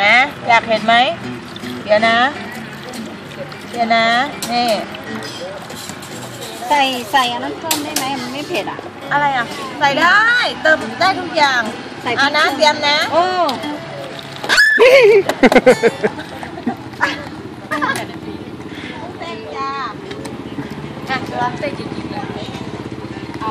นะอยากเห็นไหมเดี๋ยวนะ เดี๋ยวนะนี่ใส่ใส่อันนั้นเพิ่มได้ไหมมันไม่เผ็ดอะ อะไรอะ ใส่ได้ เติมได้ทุกอย่างใส่อะนะเตรียมนะโอ้เต้นจ้าอะเต้นจริงๆเลยเอา